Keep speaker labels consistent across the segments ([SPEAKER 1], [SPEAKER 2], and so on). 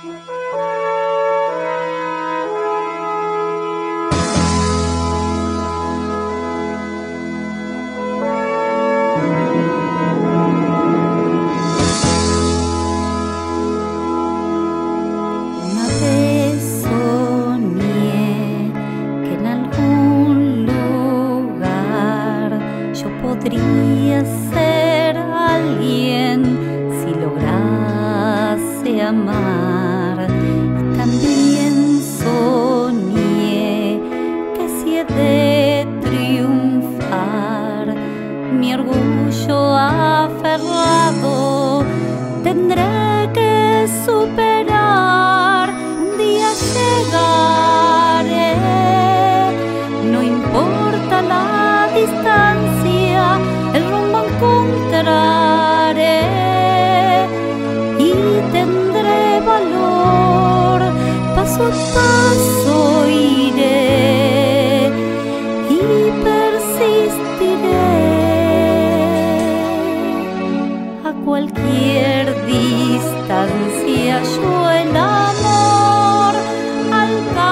[SPEAKER 1] Una vez soñé que en algún lugar yo podría ser alguien si lograse amar. que superar, un día llegaré. No importa la distancia, el rumbo encontraré y tendré valor. Paso a paso iré. cualquier distancia yo el amor alcanzaré.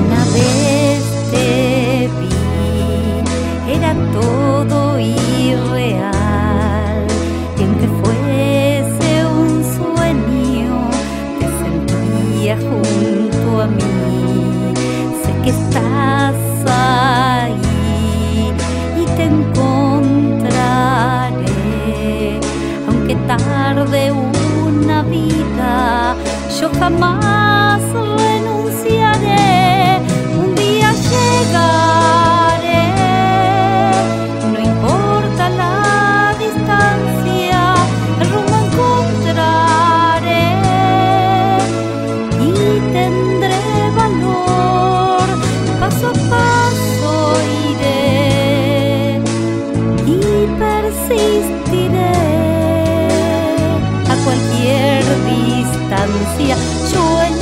[SPEAKER 1] Una vez te vi, era todo irreal, quien te fuese un sueño, te sentía junto a mí sé que estás ahí y te encontraré, aunque tarde una vida, yo jamás a cualquier distancia. Yo en